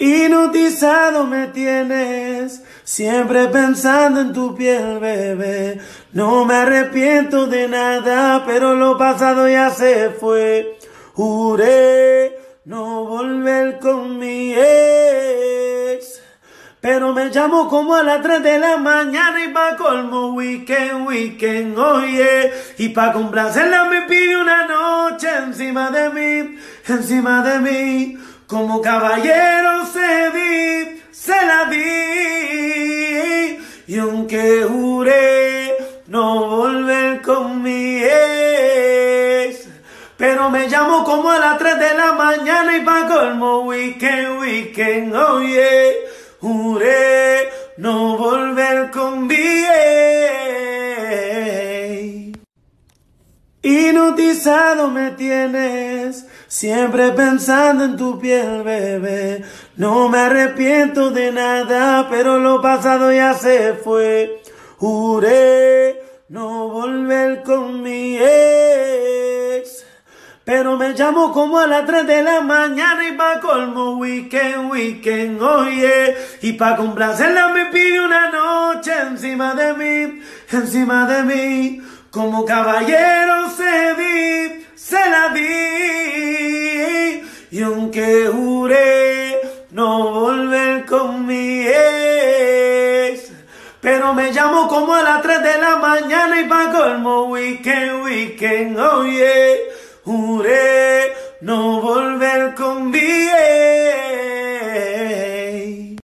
Hipnotizado me tienes, siempre pensando en tu piel, bebé. No me arrepiento de nada, pero lo pasado ya se fue. Juré no volver con mi ex. Pero me llamo como a las 3 de la mañana y pa' colmo weekend, weekend, oye. Y pa' complacerla me pide una noche encima de mí, encima de mí. Como caballero se di, se la di. Y aunque juré no volver con mi ex. Pero me llamo como a las 3 de la mañana y pa' colmo weekend, weekend, oye. Juré no volver con BA. Hipnotizado me tienes, siempre pensando en tu piel, bebé. No me arrepiento de nada, pero lo pasado ya se fue. Juré no volver con mi ex. Pero me llamo como a las 3 de la mañana y pa' colmo weekend, weekend, oye. Y pa' complacerla me pide una noche encima de mí, encima de mí. Como caballero se di, se la di. Y aunque juré no volver con mi ex. Pero me llamo como a las 3 de la mañana y pa' colmo weekend, weekend, oye. Juré no volver con bien.